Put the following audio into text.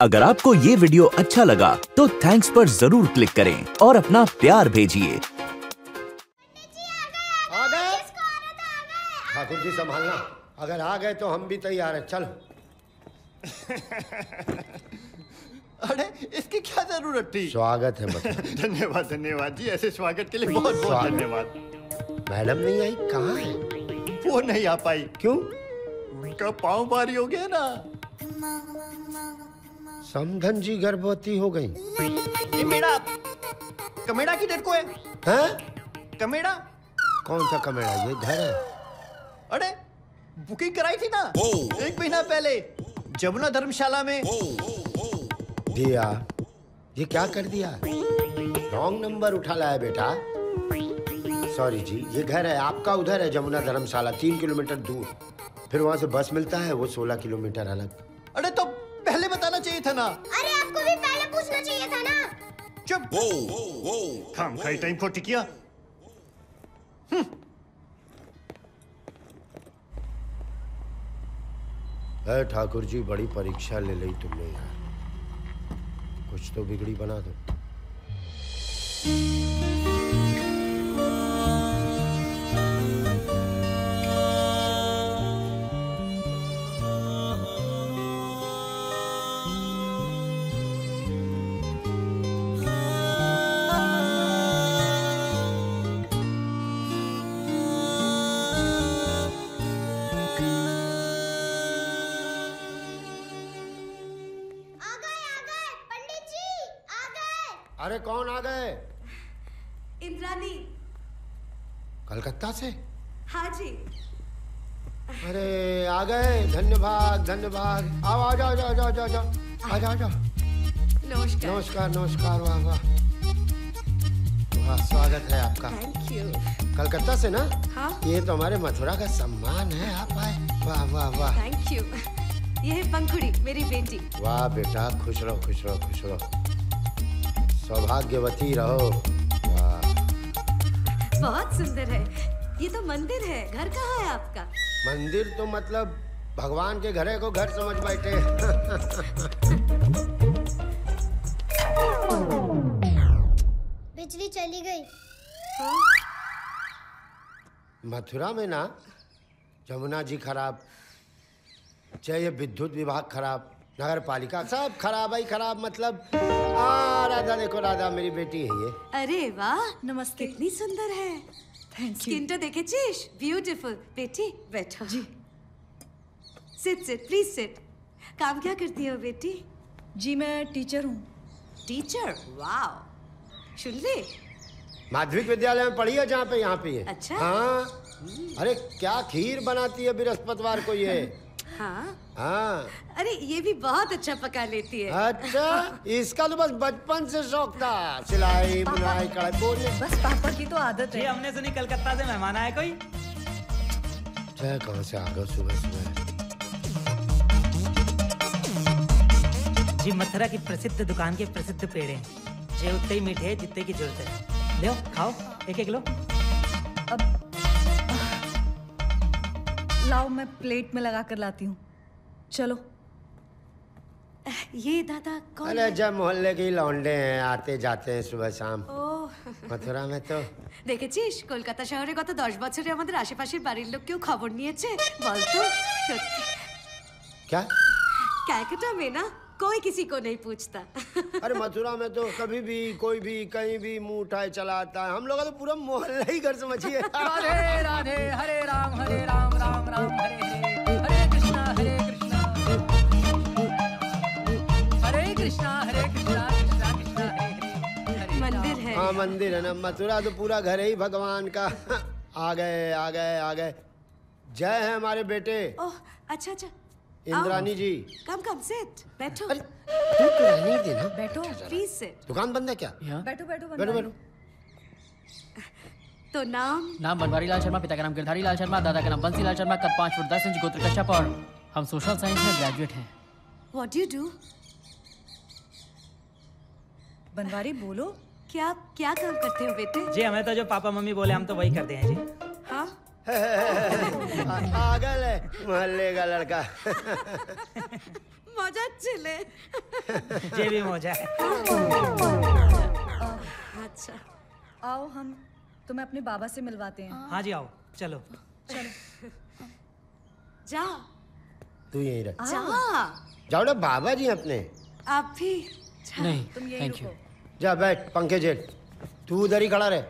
अगर आपको ये वीडियो अच्छा लगा तो थैंक्स पर ज़रूर क्लिक करें और अपना प्यार भेजिए। ठाकुर जी संभालना। अगर आ गए तो हम भी तैयार हैं। चल। अरे इसकी क्या ज़रूरत थी? स्वागत है धन्यवाद धन्यवाद जी। ऐसे स्वागत के लिए बहुत बहुत धन्यवाद। मैडम नहीं आई? कहाँ है? वो नहीं आ पाई। क्यों? उनका पाँव भारी हो गया ना। समधन जी गर्भवती हो गई। ये मेरा कमेड़ा की डेट को है? हैं? कमेड़ा? कौन सा कमेड़ा? ये घर है। अरे बुकिंग कराई थी ना? एक महीना पहले। जमुना धर्मशाला में। दिया ये क्या कर दिया? रॉन्ग नंबर उठा लाया बेटा। सॉरी जी ये घर है आपका उधर है जमुना धर्मशाला तीन किलोमीटर दूर। फिर वहाँ से बस मिलता है वो सोलह किलोमीटर अलग। ना। अरे आपको भी पहले पूछना चाहिए था ना। चुप वो वो काम खाई टाइम को टिकिया है ठाकुर जी बड़ी परीक्षा ले ली तुमने यार। कुछ तो बिगड़ी बना दो। अरे कौन आ गए? इंद्रानी। कलकत्ता से? हाँ जी। अरे आ गए धन्यवाद धन्यवाद। आओ आ जाओ जाओ जाओ जाओ जाओ। आ जाओ जाओ। नमस्कार। नमस्कार नमस्कार वाह वाह। वाह स्वागत है आपका। थैंक यू कलकत्ता से ना? हाँ। ये तो हमारे मथुरा का सम्मान है आप आए। वाह वाह वाह। थैंक यू ये है पंखुड़ी मेरी बेटी। वाह बेटा खुश रहो खुश रहो खुश रहो। सौभाग्यवती रहो। बहुत सुंदर है। ये तो मंदिर है। घर कहाँ है आपका? मंदिर तो मतलब भगवान के घरे को घर समझ बैठे। बिजली चली गई। मथुरा में ना जमुना जी खराब चाहे ये विद्युत विभाग खराब। नगर पालिका सब खराब ही खराब मतलब। आ राधा देखो राधा मेरी बेटी है ये। अरे वाह नमस्ते। कितनी सुंदर है। थैंक यू स्किन तो देखेছিস ब्यूटीफुल बेटी बैठो। जी। सिट सिट प्लीज़ सिट काम क्या करती हो बेटी? जी मैं टीचर हूँ। टीचर वाओ सुन ले। माध्यमिक विद्यालय में पढ़ी है जहाँ पे यहाँ पे ये अच्छा। हाँ। अरे क्या खीर बनाती है बृहस्पतिवार को ये। हाँ। हाँ। अरे ये भी बहुत अच्छा पका लेती है। अच्छा इसका तो बस बचपन से शौक था। सिलाई बुनाई कढ़ाई बोलने बस पापा की तो आदत जी है हमने सुनी कलकत्ता से मेहमान आए कोई? जय कहाँ से आ गए सुबह सुबह? जी मथुरा की प्रसिद्ध दुकान के प्रसिद्ध पेड़ हैं। जे उतने ही मीठे हैं जितने की ज़रूरत है। लो खाओ। एक एक लो। अब लाओ मैं प्लेट में लगा कर लाती हूँ चलो ये दादा कौन अरे है? जब मोहल्ले के ही लौंडे हैं आते जाते हैं सुबह शाम ওহ मथुरा में तो দেখেছিস কলকাতা শহরে গত দশ বছরে আমাদের আশেপাশের বাড়ির লোক কেউ খবর নিয়েছে বলতো সত্যি क्या ক্যালকাটা में ना कोई किसी को नहीं पूछता अरे मथुरा में तो कभी भी कोई भी कहीं भी मुंह उठाए चला आता है हम लोग का तो पूरा मोहल्ला ही घर समझिए राधे राधे हरे राम हरे राम राम राम है मंदिर है ना मथुरा तो पूरा घर ही भगवान का। आ गए आ गए आ गए। जय है हमारे बेटे। ओह अच्छा अच्छा। इंद्रानी जी। कम कम सिट बैठो। अरे तू तो रहने ही देना बैठो प्लीज़ सिट दुकान बंद है क्या? बैठो बैठो बैठो बैठो। तो नाम? नाम बनवारी लाल शर्मा पिता का नाम गिरधारी लाल शर्मा दादा का नाम बंसी लाल शर्मा कद पाँच फुट दस इंच गोत्र कश्यप और हम सोशल साइंस में ग्रेजुएट हैं। What do you do Banwari बोलो। क्या क्या काम करते हो बेटे? जी हमें तो जो पापा मम्मी बोले हम तो वही करते हैं जी। हाँ? मोहल्ले का लड़का। मज़ा चले ये भी मज़ा है। अच्छा आओ हम तुम्हें अपने बाबा से मिलवाते हैं। हाँ जी आओ चलो। चलो। जा। तू यही रख जा। जाओ ना बाबा जी अपने। आप भी। नहीं थैंक यू जा बैठ पंखे झेल। तू उधर ही खड़ा रहे।